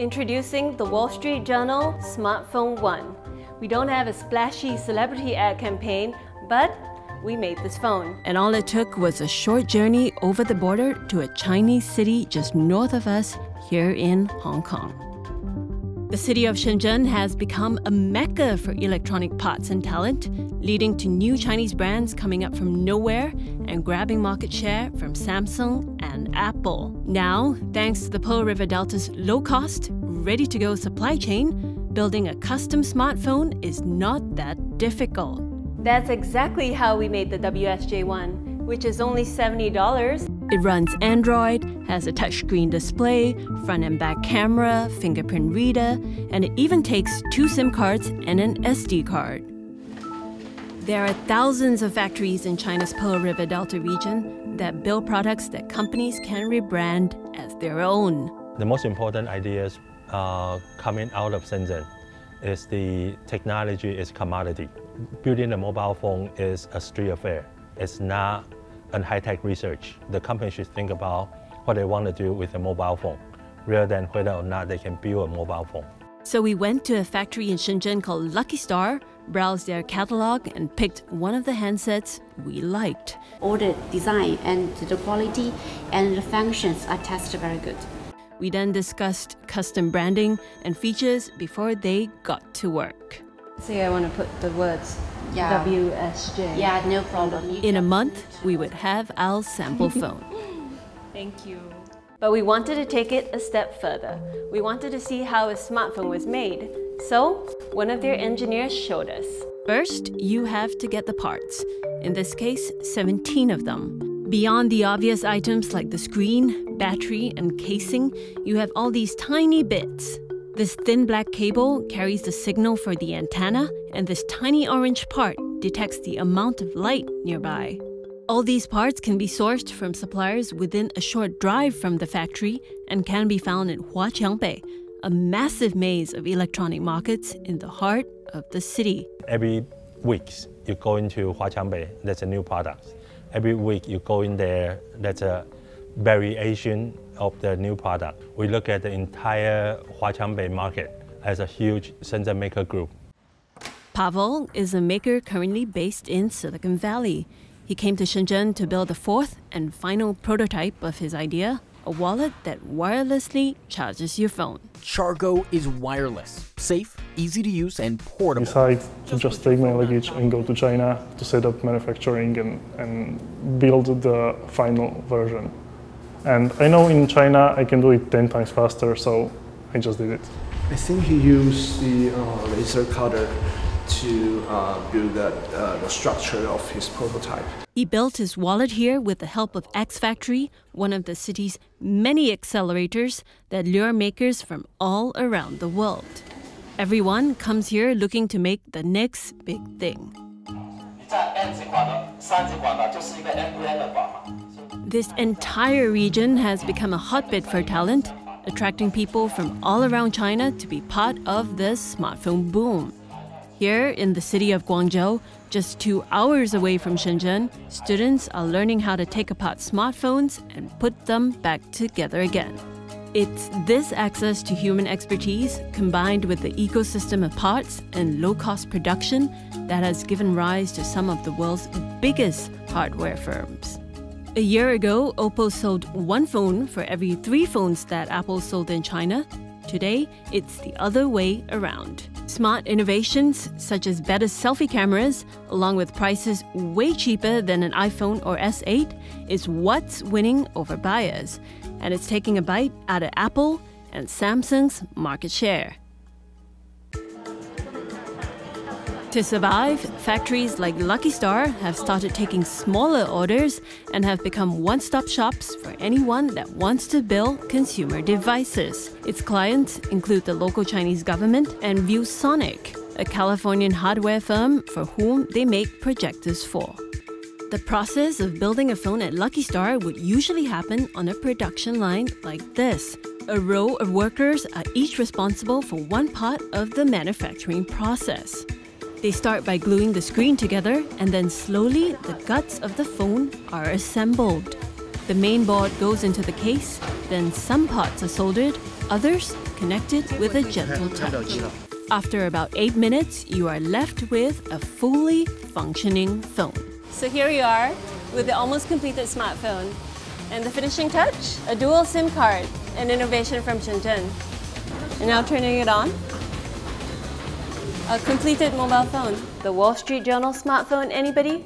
Introducing the Wall Street Journal Smartphone One. We don't have a splashy celebrity ad campaign, but we made this phone. And all it took was a short journey over the border to a Chinese city just north of us here in Hong Kong. The city of Shenzhen has become a mecca for electronic parts and talent, leading to new Chinese brands coming up from nowhere and grabbing market share from Samsung and Apple. Now, thanks to the Pearl River Delta's low cost, ready to go supply chain, building a custom smartphone is not that difficult. That's exactly how we made the WSJ1, which is only $70. It runs Android, has a touchscreen display, front and back camera, fingerprint reader, and it even takes two SIM cards and an SD card. There are thousands of factories in China's Pearl River Delta region that build products that companies can rebrand as their own. The most important ideas uh, coming out of Shenzhen is the technology is commodity. Building a mobile phone is a street affair. It's not a high-tech research. The company should think about what they want to do with a mobile phone, rather than whether or not they can build a mobile phone. So we went to a factory in Shenzhen called Lucky Star, browsed their catalog, and picked one of the handsets we liked. All the design and the quality and the functions are tested very good. We then discussed custom branding and features before they got to work. Say I want to put the words Yeah. WSJ. Yeah, no problem. You In a month, we would have our sample phone. Thank you. But we wanted to take it a step further. We wanted to see how a smartphone was made. So, one of their engineers showed us. First, you have to get the parts. In this case, 17 of them. Beyond the obvious items like the screen, battery, and casing, you have all these tiny bits. This thin black cable carries the signal for the antenna, and this tiny orange part detects the amount of light nearby. All these parts can be sourced from suppliers within a short drive from the factory and can be found in Huaqiangbei, a massive maze of electronic markets in the heart of the city. Every week you go into Huaqiangbei, that's a new product. Every week you go in there, that's a variation of the new product. We look at the entire Huaqiangbei market as a huge Shenzhen maker group. Pavel is a maker currently based in Silicon Valley. He came to Shenzhen to build the fourth and final prototype of his idea a wallet that wirelessly charges your phone. Chargo is wireless, safe, easy to use, and portable. decide to just take my luggage and go to China to set up manufacturing and, and build the final version. And I know in China I can do it 10 times faster, so I just did it. I think he used the uh, laser cutter to uh, build that, uh, the structure of his prototype. He built his wallet here with the help of X Factory, one of the city's many accelerators that lure makers from all around the world. Everyone comes here looking to make the next big thing. This entire region has become a hotbed for talent, attracting people from all around China to be part of this smartphone boom. Here in the city of Guangzhou, just two hours away from Shenzhen, students are learning how to take apart smartphones and put them back together again. It's this access to human expertise combined with the ecosystem of parts and low cost production that has given rise to some of the world's biggest hardware firms. A year ago, Oppo sold one phone for every three phones that Apple sold in China. Today, it's the other way around. Smart innovations such as better selfie cameras, along with prices way cheaper than an iPhone or S8, is what's winning over buyers. And it's taking a bite out of Apple and Samsung's market share. To survive, factories like Lucky Star have started taking smaller orders and have become one stop shops for anyone that wants to build consumer devices. Its clients include the local Chinese government and ViewSonic, a Californian hardware firm for whom they make projectors for. The process of building a phone at Lucky Star would usually happen on a production line like this. A row of workers are each responsible for one part of the manufacturing process. They start by gluing the screen together, and then slowly the guts of the phone are assembled. The main board goes into the case, then some parts are soldered, others connected with a gentle touch. After about eight minutes, you are left with a fully functioning phone. So here you are with the almost completed smartphone. And the finishing touch, a dual SIM card, an innovation from Shenzhen. And now turning it on, a completed mobile phone. The Wall Street Journal smartphone, anybody?